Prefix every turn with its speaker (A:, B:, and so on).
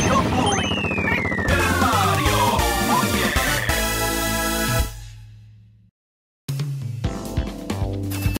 A: Your move.